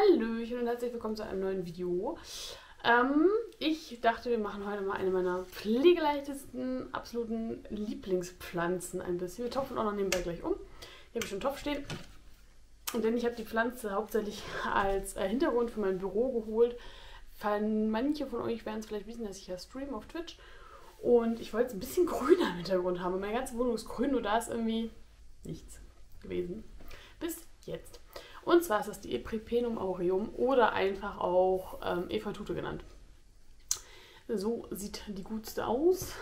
Hallöchen und herzlich willkommen zu einem neuen Video. Ähm, ich dachte, wir machen heute mal eine meiner pflegeleichtesten, absoluten Lieblingspflanzen ein bisschen. Wir topfen auch noch nebenbei gleich um. Hier habe ich schon einen Topf stehen. Und denn ich habe die Pflanze hauptsächlich als äh, Hintergrund für mein Büro geholt. Fallen manche von euch werden es vielleicht wissen, dass ich ja stream auf Twitch. Und ich wollte es ein bisschen grüner im Hintergrund haben. Meine ganze Wohnung ist grün, nur da ist irgendwie nichts gewesen. Bis jetzt. Und zwar ist das die Epripenum aureum oder einfach auch ähm, Efeutute genannt. So sieht die gutste aus.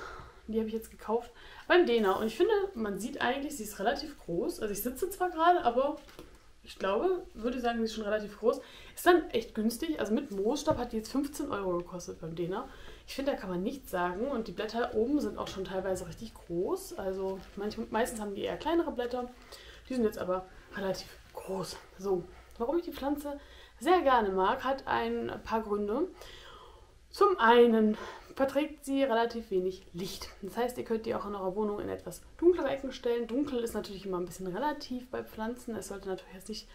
Die habe ich jetzt gekauft beim Dena. Und ich finde, man sieht eigentlich, sie ist relativ groß. Also ich sitze zwar gerade, aber ich glaube, würde sagen, sie ist schon relativ groß. Ist dann echt günstig. Also mit Moosstab hat die jetzt 15 Euro gekostet beim Dena. Ich finde, da kann man nichts sagen. Und die Blätter oben sind auch schon teilweise richtig groß. Also manch, meistens haben die eher kleinere Blätter. Die sind jetzt aber relativ groß. So, warum ich die Pflanze sehr gerne mag, hat ein paar Gründe. Zum einen verträgt sie relativ wenig Licht. Das heißt, ihr könnt die auch in eurer Wohnung in etwas dunklere Ecken stellen. Dunkel ist natürlich immer ein bisschen relativ bei Pflanzen. Es sollte natürlich jetzt nicht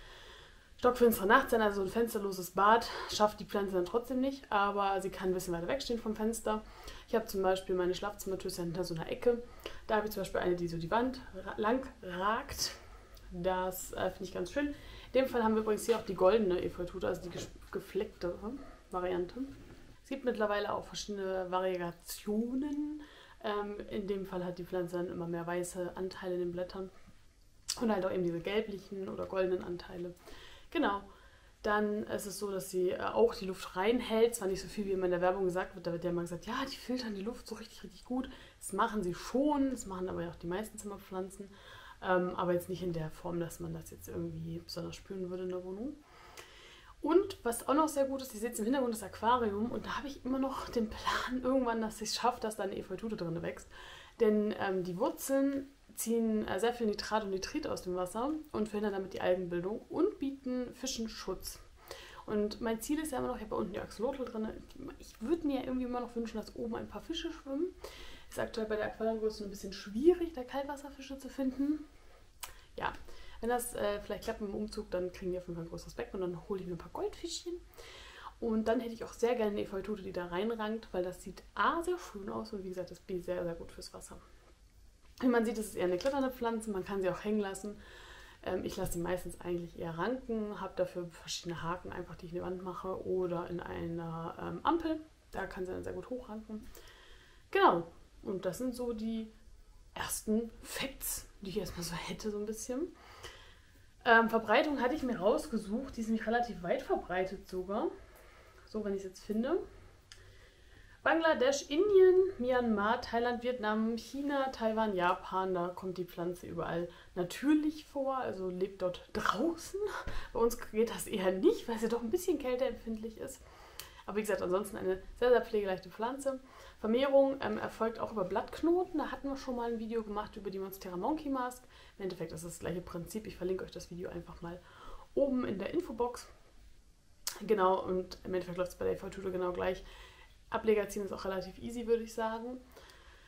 stockfinstere Nacht sein, also ein fensterloses Bad schafft die Pflanze dann trotzdem nicht, aber sie kann ein bisschen weiter wegstehen vom Fenster. Ich habe zum Beispiel meine Schlafzimmertür hinter so einer Ecke. Da habe ich zum Beispiel eine, die so die Wand lang ragt. Das äh, finde ich ganz schön. In dem Fall haben wir übrigens hier auch die goldene Efeutute, also die gefleckte Variante. Es gibt mittlerweile auch verschiedene Variationen. Ähm, in dem Fall hat die Pflanze dann immer mehr weiße Anteile in den Blättern. Und halt auch eben diese gelblichen oder goldenen Anteile. Genau. Dann ist es so, dass sie äh, auch die Luft reinhält. Zwar nicht so viel, wie immer in der Werbung gesagt wird. Da wird ja immer gesagt, ja, die filtern die Luft so richtig, richtig gut. Das machen sie schon. Das machen aber auch die meisten Zimmerpflanzen. Ähm, aber jetzt nicht in der Form, dass man das jetzt irgendwie besonders spüren würde in der Wohnung. Und was auch noch sehr gut ist, ihr seht im Hintergrund das Aquarium und da habe ich immer noch den Plan irgendwann, dass ich es schaffe, dass da eine Efeutute drin wächst. Denn ähm, die Wurzeln ziehen äh, sehr viel Nitrat und Nitrit aus dem Wasser und verhindern damit die Algenbildung und bieten Fischen Schutz. Und mein Ziel ist ja immer noch, ich habe unten die Axolotl drin. Ich würde mir irgendwie immer noch wünschen, dass oben ein paar Fische schwimmen. Ist aktuell bei der Aquariumgröße ein bisschen schwierig, da Kaltwasserfische zu finden. Ja, wenn das äh, vielleicht klappt mit dem Umzug, dann kriegen die auf jeden Fall ein größeres Becken und dann hole ich mir ein paar Goldfischchen. Und dann hätte ich auch sehr gerne eine Efeutute, die da reinrankt, weil das sieht A sehr schön aus und wie gesagt, das B sehr, sehr gut fürs Wasser. Wie man sieht, ist es eher eine kletternde Pflanze, man kann sie auch hängen lassen. Ähm, ich lasse sie meistens eigentlich eher ranken, habe dafür verschiedene Haken, einfach die ich in die Wand mache oder in einer ähm, Ampel. Da kann sie dann sehr gut hochranken. Genau, und das sind so die ersten Facts, die ich erstmal so hätte, so ein bisschen. Ähm, Verbreitung hatte ich mir rausgesucht, die ist nämlich relativ weit verbreitet sogar. So, wenn ich es jetzt finde. Bangladesch, Indien, Myanmar, Thailand, Vietnam, China, Taiwan, Japan, da kommt die Pflanze überall natürlich vor, also lebt dort draußen. Bei uns geht das eher nicht, weil sie doch ein bisschen kälteempfindlich ist. Aber wie gesagt, ansonsten eine sehr, sehr pflegeleichte Pflanze. Vermehrung ähm, erfolgt auch über Blattknoten. Da hatten wir schon mal ein Video gemacht über die Monstera Monkey Mask. Im Endeffekt ist das, das gleiche Prinzip. Ich verlinke euch das Video einfach mal oben in der Infobox. Genau, und im Endeffekt läuft es bei der Fortune genau gleich. Ableger ziehen ist auch relativ easy, würde ich sagen.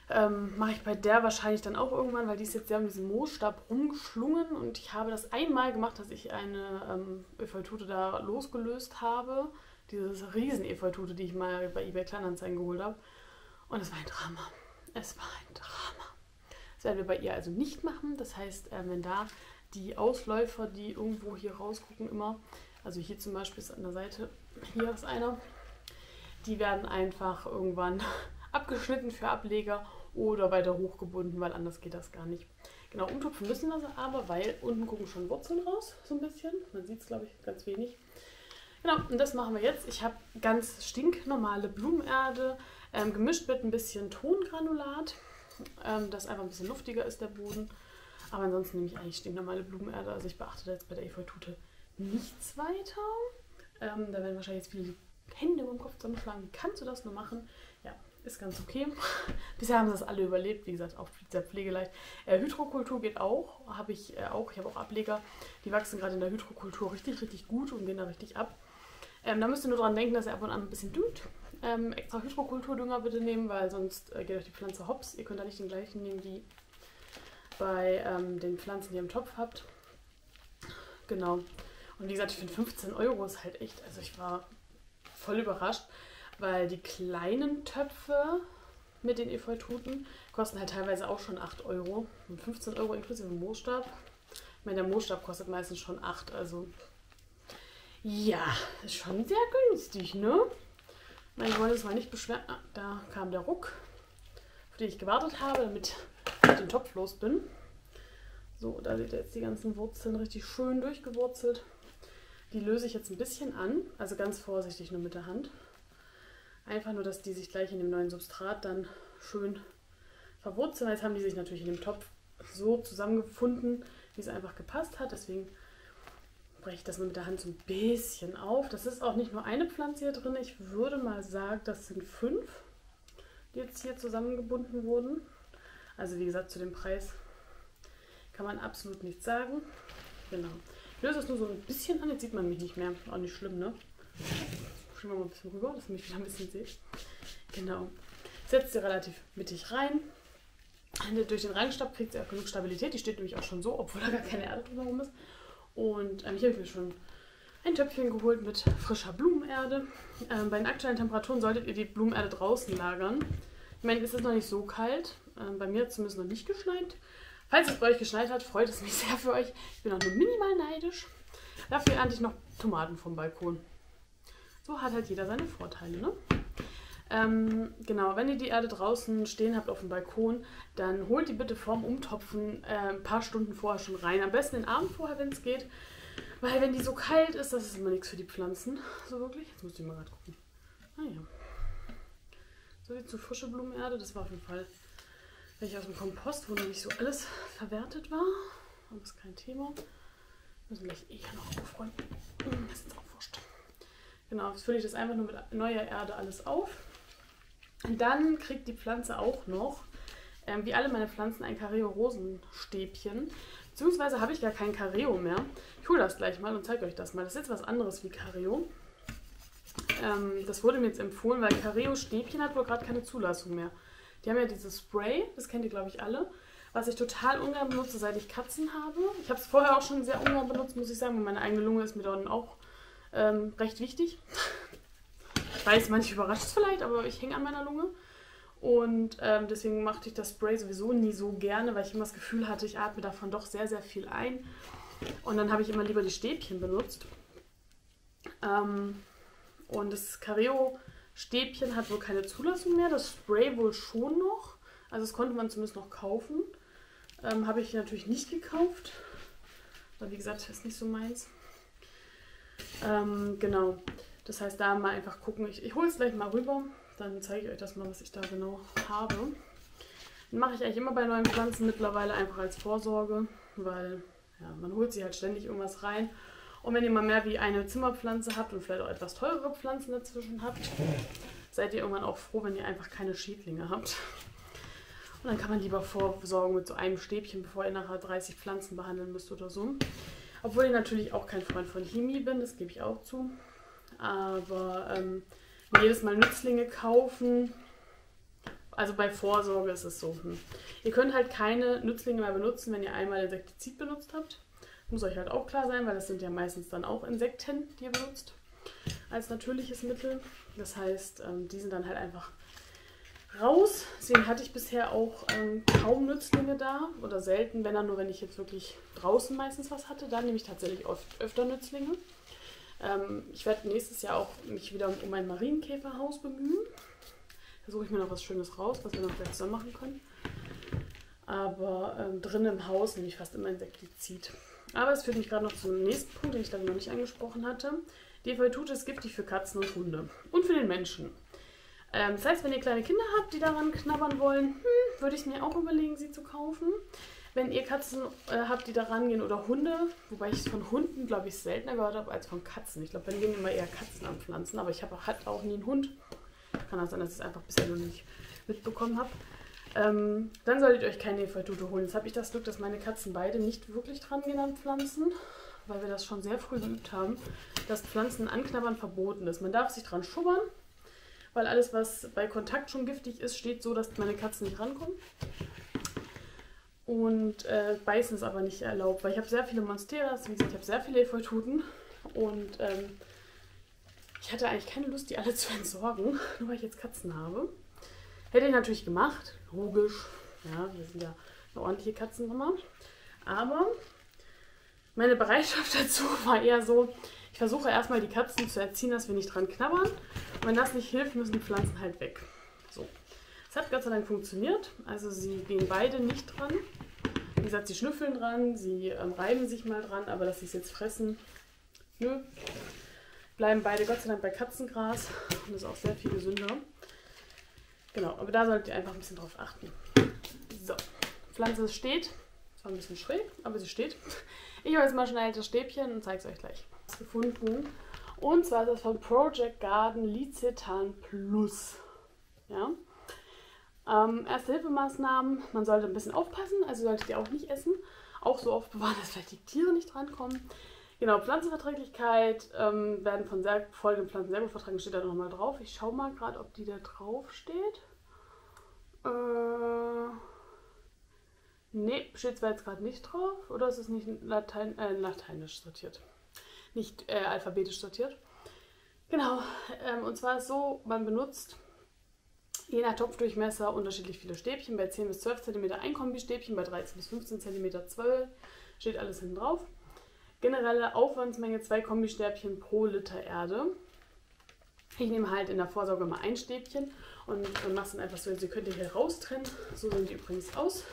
Ähm, Mache ich bei der wahrscheinlich dann auch irgendwann, weil die ist jetzt sehr um diesen Moosstab rumgeschlungen und ich habe das einmal gemacht, dass ich eine ähm, Efeutute da losgelöst habe. Diese riesen Efeutute, die ich mal bei eBay Kleinanzeigen geholt habe. Und es war ein Drama. Es war ein Drama. Das werden wir bei ihr also nicht machen. Das heißt, äh, wenn da die Ausläufer, die irgendwo hier rausgucken, immer, also hier zum Beispiel ist an der Seite, hier ist einer, die werden einfach irgendwann abgeschnitten für Ableger oder weiter hochgebunden, weil anders geht das gar nicht. Genau, umtupfen müssen wir sie aber, weil unten gucken schon Wurzeln raus, so ein bisschen. Man sieht es, glaube ich, ganz wenig. Genau, und das machen wir jetzt. Ich habe ganz stinknormale Blumenerde, ähm, gemischt mit ein bisschen Tongranulat, ähm, dass einfach ein bisschen luftiger ist der Boden. Aber ansonsten nehme ich eigentlich stinknormale Blumenerde. Also ich beachte jetzt bei der Efeutute nichts weiter. Ähm, da werden wahrscheinlich jetzt viele Hände über dem Kopf zusammenschlagen. Kannst du das nur machen? Ja, ist ganz okay. Bisher haben sie das alle überlebt. Wie gesagt, auch sehr pflegeleicht. Äh, Hydrokultur geht auch. Habe ich äh, auch. Ich habe auch Ableger. Die wachsen gerade in der Hydrokultur richtig, richtig gut und gehen da richtig ab. Ähm, da müsst ihr nur dran denken, dass ihr ab und an ein bisschen düngt. Ähm, extra Hydrokulturdünger bitte nehmen, weil sonst äh, geht euch die Pflanze hops. Ihr könnt da nicht den gleichen nehmen wie bei ähm, den Pflanzen, die ihr im Topf habt. Genau. Und wie gesagt, ich finde 15 Euro ist halt echt, also ich war voll überrascht, weil die kleinen Töpfe mit den Efeututen kosten halt teilweise auch schon 8 Euro. Und 15 Euro inklusive Moosstab. Ich meine, der Moosstab kostet meistens schon 8, also ja, ist schon sehr günstig, ne? Ich wollte es mal nicht beschweren. Ah, da kam der Ruck, auf den ich gewartet habe, damit ich den Topf los bin. So, da seht ihr jetzt die ganzen Wurzeln richtig schön durchgewurzelt. Die löse ich jetzt ein bisschen an, also ganz vorsichtig nur mit der Hand. Einfach nur, dass die sich gleich in dem neuen Substrat dann schön verwurzeln. Jetzt haben die sich natürlich in dem Topf so zusammengefunden, wie es einfach gepasst hat. Deswegen breche das nur mit der Hand so ein bisschen auf. Das ist auch nicht nur eine Pflanze hier drin. Ich würde mal sagen, das sind fünf, die jetzt hier zusammengebunden wurden. Also wie gesagt, zu dem Preis kann man absolut nichts sagen. Genau. Ich löse es nur so ein bisschen an. Jetzt sieht man mich nicht mehr. Auch nicht schlimm, ne? Schieben wir mal ein bisschen rüber, dass ihr mich wieder ein bisschen seht. Genau. Setzt sie relativ mittig rein. Durch den Reinstab kriegt sie auch genug Stabilität. Die steht nämlich auch schon so, obwohl da gar keine Erde drumherum ist. Und ähm, hier habe ich mir schon ein Töpfchen geholt mit frischer Blumenerde. Ähm, bei den aktuellen Temperaturen solltet ihr die Blumenerde draußen lagern. Ich meine, es ist noch nicht so kalt. Ähm, bei mir hat es zumindest noch nicht geschneit. Falls es bei euch geschneit hat, freut es mich sehr für euch. Ich bin auch nur minimal neidisch. Dafür ernte ich noch Tomaten vom Balkon. So hat halt jeder seine Vorteile, ne? Ähm, genau, wenn ihr die Erde draußen stehen habt auf dem Balkon, dann holt die bitte vorm Umtopfen äh, ein paar Stunden vorher schon rein. Am besten den Abend vorher, wenn es geht. Weil wenn die so kalt ist, das ist immer nichts für die Pflanzen. So wirklich. Jetzt muss ich mal gerade gucken. Ah, so sieht so frische Blumenerde. Das war auf jeden Fall welche aus dem Kompost, wo noch nicht so alles verwertet war. Aber ist kein Thema. Müssen gleich eh noch aufräumen. Hm, das ist auch wurscht. Genau, jetzt fülle ich das einfach nur mit neuer Erde alles auf. Dann kriegt die Pflanze auch noch, ähm, wie alle meine Pflanzen, ein Careo-Rosenstäbchen. Beziehungsweise habe ich gar kein Careo mehr. Ich hole das gleich mal und zeige euch das mal. Das ist jetzt was anderes wie Careo. Ähm, das wurde mir jetzt empfohlen, weil Careo-Stäbchen hat wohl gerade keine Zulassung mehr. Die haben ja dieses Spray, das kennt ihr glaube ich alle, was ich total ungern benutze, seit ich Katzen habe. Ich habe es vorher auch schon sehr ungern benutzt, muss ich sagen, weil meine eigene Lunge ist mir dann auch ähm, recht wichtig. Ich weiß, manche überrascht es vielleicht, aber ich hänge an meiner Lunge. Und ähm, deswegen machte ich das Spray sowieso nie so gerne, weil ich immer das Gefühl hatte, ich atme davon doch sehr, sehr viel ein. Und dann habe ich immer lieber die Stäbchen benutzt. Ähm, und das Careo Stäbchen hat wohl keine Zulassung mehr, das Spray wohl schon noch. Also das konnte man zumindest noch kaufen. Ähm, Habe ich natürlich nicht gekauft. Aber wie gesagt, ist nicht so meins. Ähm, genau. Das heißt, da mal einfach gucken. Ich, ich hole es gleich mal rüber. Dann zeige ich euch das mal, was ich da genau habe. Den mache ich eigentlich immer bei neuen Pflanzen mittlerweile einfach als Vorsorge, weil ja, man holt sich halt ständig irgendwas rein und wenn ihr mal mehr wie eine Zimmerpflanze habt und vielleicht auch etwas teurere Pflanzen dazwischen habt, seid ihr irgendwann auch froh, wenn ihr einfach keine Schädlinge habt. Und dann kann man lieber vorsorgen mit so einem Stäbchen, bevor ihr nachher 30 Pflanzen behandeln müsst oder so. Obwohl ich natürlich auch kein Freund von Chemie bin, das gebe ich auch zu. Aber ähm, jedes Mal Nützlinge kaufen, also bei Vorsorge ist es so. Hm. Ihr könnt halt keine Nützlinge mehr benutzen, wenn ihr einmal Insektizid benutzt habt. Muss euch halt auch klar sein, weil das sind ja meistens dann auch Insekten, die ihr benutzt als natürliches Mittel. Das heißt, ähm, die sind dann halt einfach raus. Deswegen hatte ich bisher auch ähm, kaum Nützlinge da oder selten, wenn dann nur, wenn ich jetzt wirklich draußen meistens was hatte. Dann nehme ich tatsächlich oft öfter Nützlinge. Ähm, ich werde nächstes Jahr auch mich wieder um ein Marienkäferhaus bemühen. Da suche ich mir noch was Schönes raus, was wir noch vielleicht zusammen machen können. Aber ähm, drin im Haus nehme ich fast immer Insektizid. Aber es führt mich gerade noch zum nächsten Punkt, den ich dann noch nicht angesprochen hatte. DV-Tut ist giftig für Katzen und Hunde und für den Menschen. Ähm, das heißt, wenn ihr kleine Kinder habt, die daran knabbern wollen, hm, würde ich mir auch überlegen, sie zu kaufen. Wenn ihr Katzen äh, habt, die daran gehen oder Hunde, wobei ich es von Hunden, glaube ich, seltener gehört habe als von Katzen. Ich glaube, bei gehen immer eher Katzen anpflanzen, aber ich habe halt auch nie einen Hund. Kann auch sein, dass ich es einfach bisher noch nicht mitbekommen habe. Ähm, dann solltet ihr euch keine Efeutute holen. Jetzt habe ich das Glück, dass meine Katzen beide nicht wirklich dran gehen an Pflanzen, weil wir das schon sehr früh geübt haben, dass Pflanzen anknabbern verboten ist. Man darf sich dran schubbern, weil alles, was bei Kontakt schon giftig ist, steht so, dass meine Katzen nicht rankommen. Und äh, beißen ist aber nicht erlaubt, weil ich habe sehr viele Monsteras, wie gesagt, ich habe sehr viele Efeututen. Und ähm, ich hatte eigentlich keine Lust, die alle zu entsorgen, nur weil ich jetzt Katzen habe. Hätte ich natürlich gemacht, logisch. Ja, wir sind ja eine ordentliche Katzennummer. Aber meine Bereitschaft dazu war eher so, ich versuche erstmal die Katzen zu erziehen, dass wir nicht dran knabbern. Und wenn das nicht hilft, müssen die Pflanzen halt weg. So. Es hat Gott sei Dank funktioniert. Also sie gehen beide nicht dran. Wie gesagt, sie schnüffeln dran, sie ähm, reiben sich mal dran, aber dass sie es jetzt fressen, nö. Bleiben beide Gott sei Dank bei Katzengras und das ist auch sehr viel gesünder. Genau, aber da solltet ihr einfach ein bisschen drauf achten. So, Pflanze steht. Zwar ein bisschen schräg, aber sie steht. Ich hole jetzt mal schnell das Stäbchen und zeige es euch gleich. Gefunden. Und zwar ist das von Project Garden Licetan Plus. Ja. Ähm, erste Hilfemaßnahmen, man sollte ein bisschen aufpassen, also solltet ihr auch nicht essen. Auch so oft bewahren, dass vielleicht die Tiere nicht drankommen. Genau, Pflanzenverträglichkeit ähm, werden von sehr folgenden Pflanzen sehr gut vertragen, steht da nochmal drauf. Ich schaue mal gerade, ob die da drauf steht. Äh, ne, steht zwar jetzt gerade nicht drauf, oder ist es nicht Latein, äh, lateinisch sortiert? Nicht äh, alphabetisch sortiert. Genau, ähm, und zwar ist so, man benutzt je nach Topfdurchmesser unterschiedlich viele Stäbchen. Bei 10 bis 12 cm ein Kombistäbchen, bei 13 bis 15 cm 12 steht alles hinten drauf. Generelle Aufwandsmenge 2 Kombistäbchen pro Liter Erde. Ich nehme halt in der Vorsorge mal ein Stäbchen und dann machst du dann einfach so, Sie könnt ihr hier raustrennen. So sehen die übrigens aus.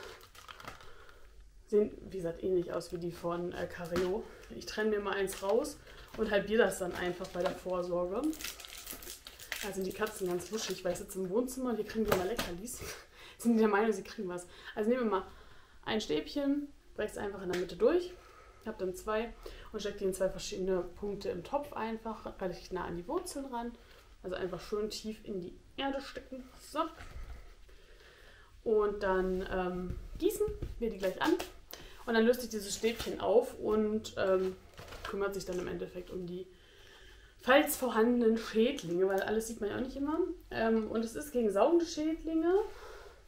Sehen, wie gesagt, ähnlich aus wie die von äh, Careo. Ich trenne mir mal eins raus und halbiere das dann einfach bei der Vorsorge. Da sind die Katzen ganz wuschig, weil ich sitze im Wohnzimmer und die kriegen immer Leckerlis. sind die der Meinung, sie kriegen was. Also nehmen wir mal ein Stäbchen, breche es einfach in der Mitte durch. Habe dann zwei und stecke die in zwei verschiedene Punkte im Topf einfach, relativ nah an die Wurzeln ran. Also einfach schön tief in die Erde stecken. So. Und dann ähm, gießen wir die gleich an. Und dann löst sich dieses Stäbchen auf und ähm, kümmert sich dann im Endeffekt um die falls vorhandenen Schädlinge, weil alles sieht man ja auch nicht immer. Ähm, und es ist gegen saugende Schädlinge,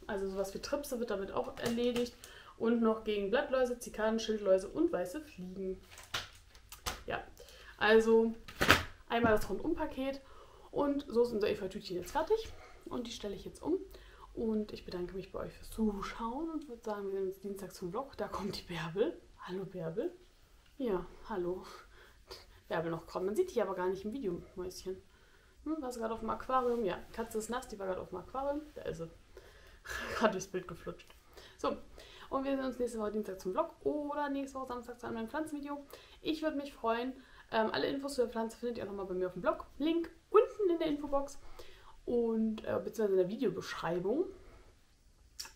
also sowas wie Tripse wird damit auch erledigt. Und noch gegen Blattläuse, Zikaden, Schildläuse und weiße Fliegen. Ja, also einmal das Rundumpaket. Und so ist unser Eva-Tütchen jetzt fertig. Und die stelle ich jetzt um. Und ich bedanke mich bei euch fürs Zuschauen und würde sagen, wir sehen uns Dienstag zum Vlog. Da kommt die Bärbel. Hallo Bärbel. Ja, hallo. Bärbel noch kommen. Man sieht dich aber gar nicht im Video, Mäuschen. Hm, warst du gerade auf dem Aquarium? Ja, Katze ist nass, die war gerade auf dem Aquarium. Da ist sie. gerade durchs Bild geflutscht. So, und wir sehen uns nächste Woche Dienstag zum Vlog oder nächste Woche Samstag zu einem Pflanzenvideo. Ich würde mich freuen. Ähm, alle Infos zu der Pflanze findet ihr nochmal bei mir auf dem Blog. Link unten in der Infobox und äh, beziehungsweise in der Videobeschreibung.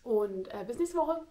Und äh, bis nächste Woche.